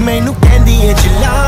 ਮੈਨੂੰ ਕਹਿੰਦੀ ਏ ਚਲਾ।